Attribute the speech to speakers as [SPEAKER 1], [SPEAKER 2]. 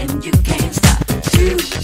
[SPEAKER 1] and you can't stop. You